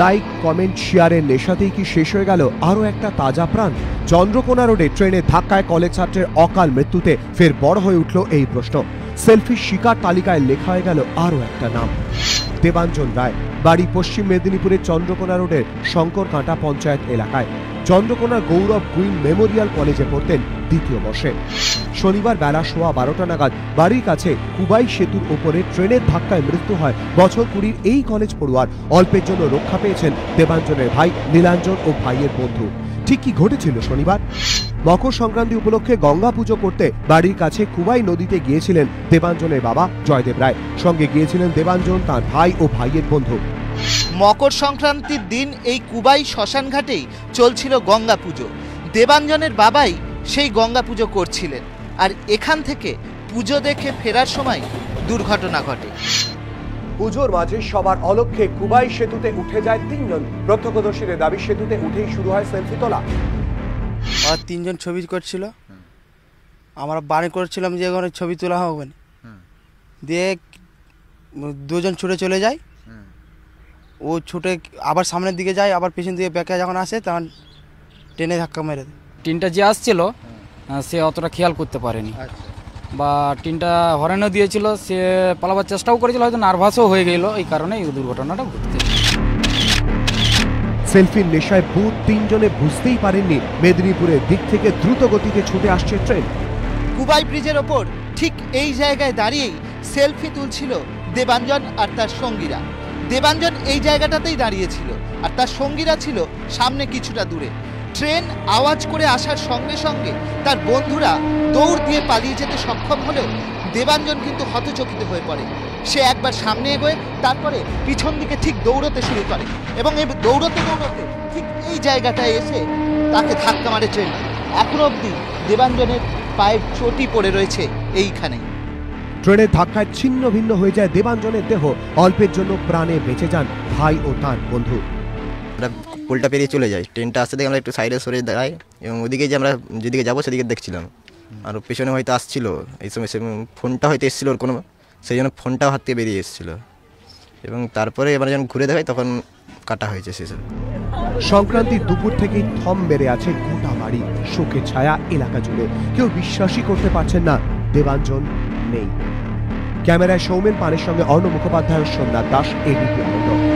Like, comment, শেয়ারের নেশাতেই কি শেষ হয়ে গেল? আরও একটা তাজা প্রাণ। চন্দ্রকোনা রোডে ট্রেনে ধাক্কায় কলেজ ছাত্রের অকাল মৃত্যুতে ফের বড় হয়ে উঠল এই প্রশ্ন। সেলফি শিকার তালিকায় লেখা হয়ে গেল আরও একটা নাম। দেবাঞ্জন রায়, বাড়ি পশ্চিম মেদিনীপুরের চন্দ্রকোনা রোডের শঙ্করকাঁটা পঞ্চায়েত এলাকায়। চন্দ্রকোনার গৌরব কুইন মেমোরিয়াল কলেজে পড়তেন দ্বিতীয় বর্ষে। শনিবার বেলা সোয়া বারোটা নাগাদ বাড়ির কাছে কুবাই সেতুর ওপরে ট্রেনের ধাক্কায় মৃত্যু হয় বছর কুড়ির এই কলেজ পড়ুয়ার। অল্পের জন্য রক্ষা পেয়েছেন দেবাঞ্জনের ভাই নীলাঞ্জন ও ভাইয়ের বন্ধু। ঠিক কি ঘটেছিল শনিবার? মকর সংক্রান্তি উপলক্ষে গঙ্গা পুজো করতে বাড়ির কাছে কুবাই নদীতে গিয়েছিলেন দেবাঞ্জনের বাবা জয়দেব রায়। সঙ্গে গিয়েছিলেন দেবাঞ্জন, তার ভাই ও ভাইয়ের বন্ধু। মকর সংক্রান্তির দিন এই কুবাই শ্মশান ঘাটেই চলছিল গঙ্গা পুজো। দেবাঞ্জনের বাবাই সেই গঙ্গা পুজো করছিলেন। আর এখান থেকে পুজো দেখে ফেরার সময় দুর্ঘটনা ঘটে। পুজোর মাঝে সবার অলক্ষে কুবাই সেতুতে উঠে যায় তিনজন। প্রত্যক্ষদর্শীদের দাবি সেতুতে উঠেই শুরু হয় সেলফি তোলা। আর তিনজন ছবি করছিল। আমরা বাড়ি করেছিলাম যে ওখানে ছবি তোলা হবে না। দিয়ে দুজন ছুটে চলে যায়। ও ছুটে আবার সামনের দিকে যায় আবার পিছন দিকে ব্যাকে যখন আসে তখন ট্রেনে ধাক্কা মেরে দেয়। টিনটা যে আসছিল সে অতটা খেয়াল করতে পারেনি। বা টিনটা হরেনও দিয়েছিল সে পালাবার চেষ্টাও করেছিল হয়তো নার্ভাসও হয়ে গেল। এই কারণে এই দুর্ঘটনাটা ঘটতে সেলফির নেশায় ভূত তিনজনে বুঝতেই পারেননি মেদিনীপুরের দিক থেকে দ্রুত গতিতে ছুটে আসছে ট্রেন। কুবাই ব্রিজের ওপর ঠিক এই জায়গায় দাঁড়িয়েই সেলফি তুলছিল দেবাঞ্জন আর তার সঙ্গীরা। দেবাঞ্জন এই জায়গাটাতেই দাঁড়িয়েছিল আর তার সঙ্গীরা ছিল সামনে কিছুটা দূরে। ট্রেন আওয়াজ করে আসার সঙ্গে সঙ্গে তার বন্ধুরা দৌড় দিয়ে পালিয়ে যেতে সক্ষম হলেও দেবাঞ্জন কিন্তু হতচকিত হয়ে পড়ে। সে একবার সামনে এগোয়, তারপরে পিছন দিকে ঠিক দৌড়তে শুরু করে এবং এই দৌড়তে দৌড়তে ঠিক এই জায়গাটায় এসে তাকে ধাক্কা মারে ট্রেন। এখনও অবধি দেবাঞ্জনের পায়ের চটি পড়ে রয়েছে এইখানেই। ট্রেনের ধাক্কায় ছিন্ন ভিন্ন হয়ে যায় দেবাঞ্জনের দেহ। অল্পের জন্য প্রাণে বেঁচে যান ভাই ও তার বন্ধু। আমরা পোলটা পেরিয়ে চলে যাই। ট্রেনটা আসতে দেখে আমরা একটু সাইডে সরে দাঁড়াই এবং ওদিকে যে আমরা যেদিকে যাব সেদিকে দেখছিলাম। আর পেছনে হয়তো আসছিল। এই সময় সে ফোনটা হয়তো এসেছিল ওর কোনো সেই জন্য ফোনটাও হাত থেকে বেরিয়ে এসেছিল। এবং তারপরে এবার যখন ঘুরে দেখাই তখন কাটা হয়েছে সেসব সংক্রান্তির দুপুর থেকেই থম বেড়ে আছে গোটা বাড়ি। শোকের ছায়া এলাকা জুড়ে। কেউ বিশ্বাসই করতে পারছেন না। দেবাঞ্জন নেই। ক্যামেরায় সৌমেন পানের সঙ্গে অর্ণ মুখোপাধ্যায় ও দাস এবিপি আনন্দ